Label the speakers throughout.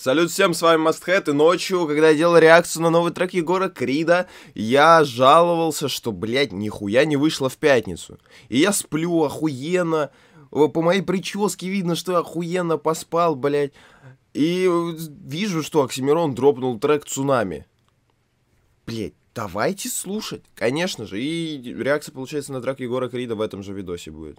Speaker 1: Салют всем, с вами Мастхэт, и ночью, когда я делал реакцию на новый трек Егора Крида, я жаловался, что, блядь, нихуя не вышло в пятницу. И я сплю охуенно, по моей прическе видно, что я охуенно поспал, блядь. И вижу, что Оксимирон дропнул трек «Цунами». Блядь, давайте слушать, конечно же. И реакция, получается, на трек Егора Крида в этом же видосе будет.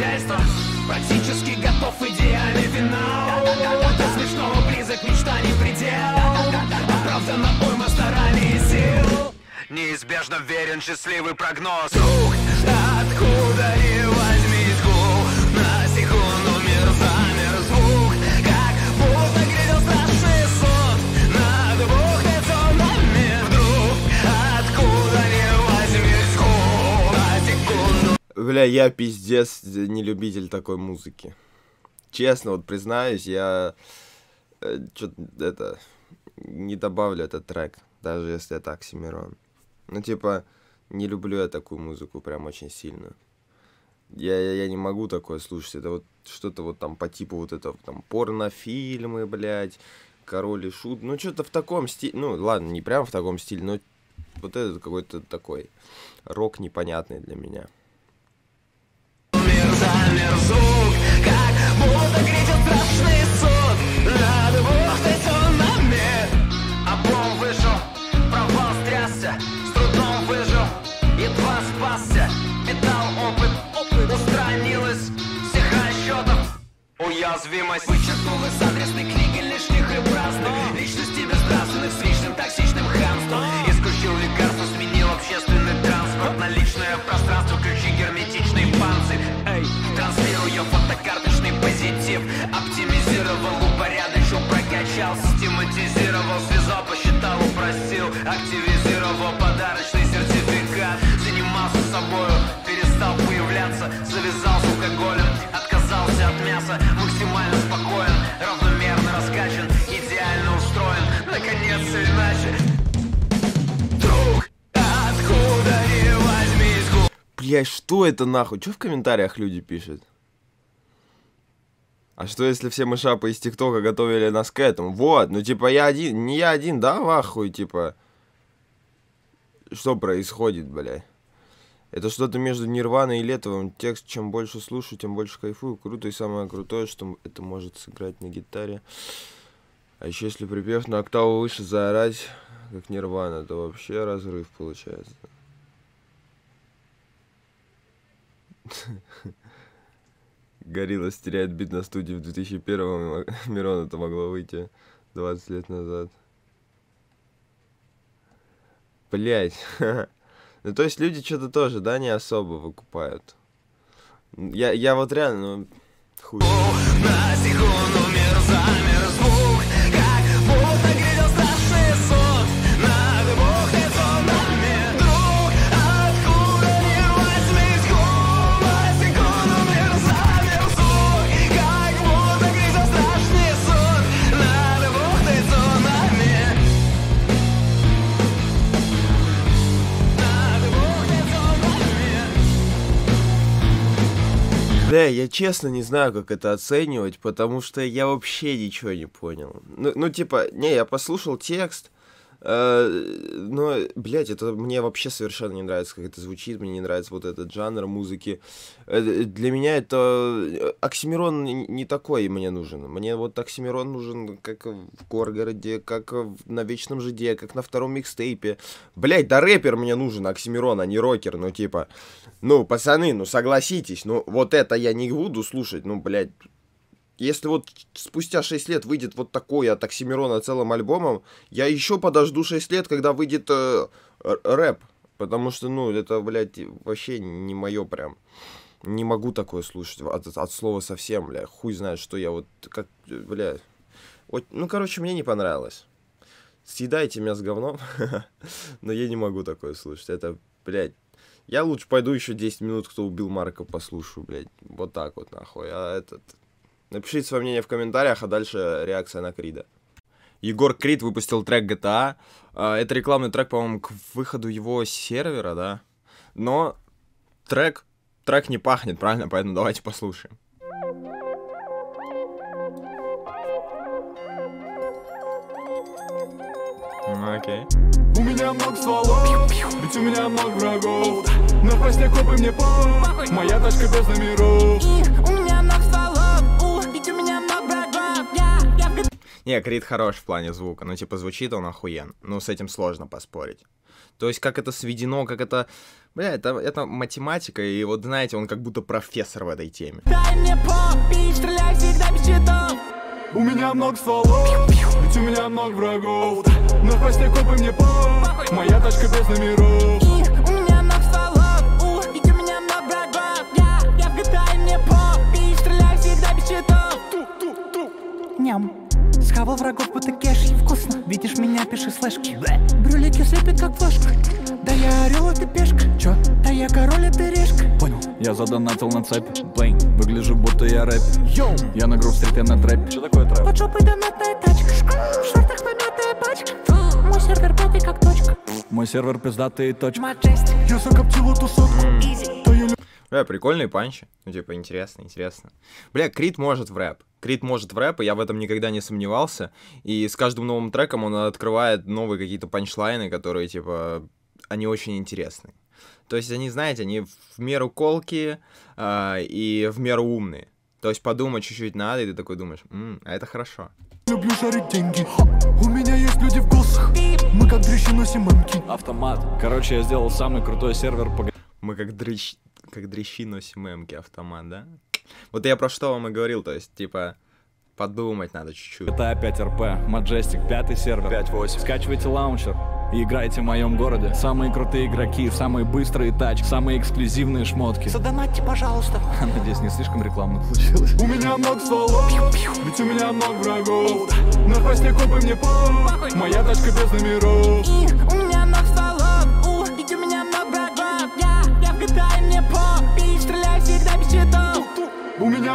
Speaker 2: разгодяйство Практически готов идеальный финал. До смешного близок, мечта не предел. Оправдана уйма стараний и сил Неизбежно верен счастливый прогноз. Друг, откуда ни
Speaker 1: Бля, я пиздец не любитель такой музыки. Честно, вот признаюсь, я э, что-то это не добавлю этот трек, даже если это Оксимирон. Ну, типа, не люблю я такую музыку прям очень сильно. Я, я, я не могу такое слушать. Это вот что-то вот там по типу вот этого там порнофильмы, блядь, король и шут. Ну, что-то в таком стиле. Ну, ладно, не прям в таком стиле, но вот этот какой-то такой рок непонятный для меня.
Speaker 2: Звук, как будто грядет страшный суд Над двух стационами Облом вышел, провал стрясся С выжил, едва спасся Питал опыт, опыт. Всех расчетов. Уязвимость. Вычеркнул из адресной книги лишних и праздных. Личности безнравственных с личным токсичным хамством. Исключил лекарство, сменил общественный транспорт. На личное пространство ключи герметичный панцирь un transero ya fue a
Speaker 1: Блять, что это нахуй? Что в комментариях люди пишут? А что если все мышапы из ТикТока готовили нас к этому? Вот, ну типа я один, не я один, да, в ахуе, типа. Что происходит, блядь? Это что-то между Нирваной и Летовым. Текст, чем больше слушаю, тем больше кайфую. Круто и самое крутое, что это может сыграть на гитаре. А еще если припев на октаву выше заорать, как Нирвана, то вообще разрыв получается. Горилла теряет бит на студии в 2001-м. Мирон это могло выйти 20 лет назад. Блять. ну, то есть люди что-то тоже, да, не особо выкупают. Я, я вот реально, ну, хуй. Бля, я честно не знаю, как это оценивать, потому что я вообще ничего не понял. Ну, ну типа, не, я послушал текст, но, блядь, это мне вообще совершенно не нравится, как это звучит, мне не нравится вот этот жанр музыки. Э, для меня это... э, Оксимирон не такой мне нужен. Мне вот Оксимирон нужен как в Горгороде, как на Вечном Жиде, как на втором микстейпе. Блядь, да рэпер мне нужен, Оксимирон, а не рокер, ну типа... Ну, пацаны, ну согласитесь, ну вот это я не буду слушать, ну, блядь, если вот спустя 6 лет выйдет вот такой от Оксимирона целым альбомом, я еще подожду 6 лет, когда выйдет э, рэп. Потому что, ну, это, блядь, вообще не мое прям. Не могу такое слушать от, от слова совсем, бля. Хуй знает, что я вот, как, бля. Вот, ну, короче, мне не понравилось. Съедайте меня с говном, но я не могу такое слушать. Это, блядь, я лучше пойду еще 10 минут, кто убил Марка, послушаю, блядь. Вот так вот, нахуй. А этот... Напишите свое мнение в комментариях, а дальше реакция на Крида. Егор Крид выпустил трек GTA. А, Это рекламный трек, по-моему, к выходу его сервера, да? Но трек, трек не пахнет, правильно? Поэтому давайте послушаем. Ну, Окей.
Speaker 3: У меня много стволов, ведь у меня много врагов Напасть на копы мне похуй, моя тачка без номеров
Speaker 1: Не, Крид хорош в плане звука, ну, типа, звучит он охуен. Ну, с этим сложно поспорить. То есть, как это сведено, как это... Бля, это, это математика, и вот, знаете, он как будто профессор в этой теме.
Speaker 4: Дай мне попить, стреляй всегда без щитов
Speaker 3: У меня много стволов, ведь у меня много врагов. Напасть на копы мне похуй, моя тачка без номеров.
Speaker 4: И у меня много стволов, у, ведь у меня много врагов. Я, я в GTA, мне попить, стреляй всегда без щитов Ням Схавал врагов будто кеши, вкусно. Видишь меня, пиши слэшки Брюлики слепят как флешку Да я орел, а ты пешка. Чё? Да я король, а ты решка.
Speaker 3: Понял, я задонатил на цепь. Блейн, выгляжу будто я рэп. Йоу, я на грув стрит, я на трэп. Что такое трэп?
Speaker 4: Под жопой донатная тачка. В шортах помятая пачка. Мой сервер пятый как точка.
Speaker 3: Мой сервер пиздатый точка.
Speaker 4: Маджестик
Speaker 3: Я закоптил эту сотку.
Speaker 4: Изи
Speaker 1: Бля, прикольные панчи. Ну, типа, интересно, интересно. Бля, Крид может в рэп. Крид может в рэп, и я в этом никогда не сомневался. И с каждым новым треком он открывает новые какие-то панчлайны, которые, типа, они очень интересны. То есть они, знаете, они в меру колкие а, и в меру умные. То есть подумать чуть-чуть надо, и ты такой думаешь, «М, а это хорошо.
Speaker 3: люблю шарить деньги У меня есть люди в госах Мы как дрищи носим мамки Автомат Короче, я сделал самый крутой сервер по
Speaker 1: Мы как дрыщ... как дрыщи носим эмки автомат, да? Вот я про что вам и говорил, то есть, типа, подумать надо чуть-чуть.
Speaker 3: GTA 5 RP, Majestic, пятый сервер. 5.8 Скачивайте лаунчер и играйте в моем городе. Самые крутые игроки, самые быстрые тачки Самые эксклюзивные шмотки.
Speaker 4: Задонатьте, пожалуйста.
Speaker 3: Надеюсь, не слишком рекламно получилось У меня много стволов, ведь у меня много врагов. На копы мне похуй, моя тачка без номеров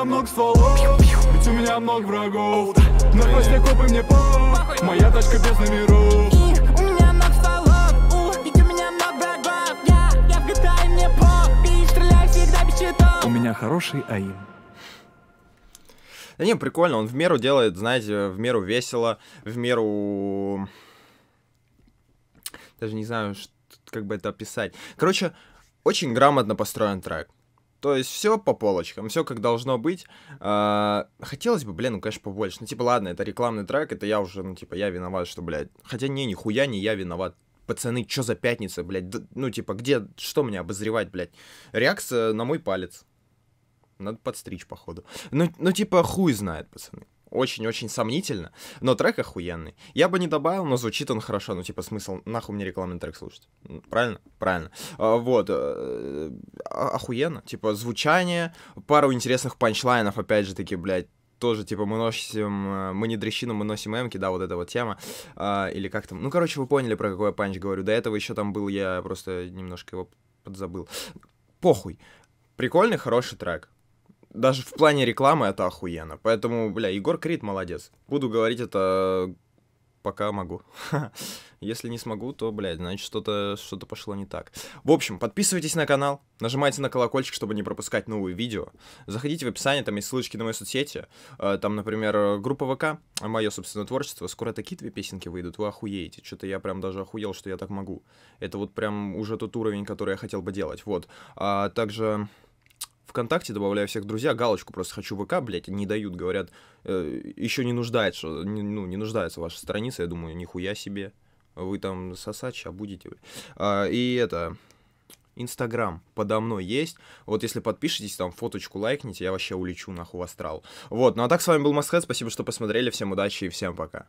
Speaker 4: много стволов, ведь у меня много врагов.
Speaker 3: На копы мне похуй, моя тачка без номеров.
Speaker 4: У меня много стволов У, ведь у меня много врагов. Я, я в GTA, мне попить Стреляй всегда без щитов.
Speaker 3: У меня хороший аим.
Speaker 1: Да не, прикольно, он в меру делает, знаете, в меру весело, в меру... Даже не знаю, что- как бы это описать. Короче, очень грамотно построен трек. То есть все по полочкам, все как должно быть. А, хотелось бы, блин, ну, конечно, побольше. Ну, типа, ладно, это рекламный трек, это я уже, ну, типа, я виноват, что, блядь. Хотя не, нихуя не я виноват. Пацаны, что за пятница, блядь? Ну, типа, где, что мне обозревать, блядь? Реакция на мой палец. Надо подстричь, походу. Ну, ну, типа, хуй знает, пацаны. Очень-очень сомнительно, но трек охуенный. Я бы не добавил, но звучит он хорошо. Ну, типа, смысл, нахуй мне рекламный трек слушать. Правильно? Правильно. А, вот. э, а- охуенно. Типа, звучание, пару интересных панчлайнов, опять же таки, блядь, тоже, типа, мы носим, э, мы не дрещину, мы носим эмки, да, вот эта вот тема, А, или как там, ну, короче, вы поняли, про какой я панч говорю, до этого еще там был, я просто немножко его подзабыл. Похуй. Прикольный, хороший трек. Даже в плане рекламы это охуенно. Поэтому, бля, Егор Крид молодец. Буду говорить это пока могу. Если не смогу, то, блядь, значит, что-то что пошло не так. В общем, подписывайтесь на канал, нажимайте на колокольчик, чтобы не пропускать новые видео. Заходите в описание, там есть ссылочки на мои соцсети. Э, там, например, группа ВК, мое собственное творчество. Скоро такие две песенки выйдут, вы охуеете. Что-то я прям даже охуел, что я так могу. Это вот прям уже тот уровень, который я хотел бы делать. Вот. А также ВКонтакте, добавляю всех друзья, галочку просто хочу ВК, блядь, не дают, говорят, э, еще не нуждается, не, ну, не нуждается ваша страница, я думаю, нихуя себе, вы там сосача будете. А, и это, Инстаграм подо мной есть. Вот если подпишитесь, там фоточку лайкните, я вообще улечу нахуй в астрал. Вот, ну а так с вами был Масхед, спасибо, что посмотрели, всем удачи и всем пока.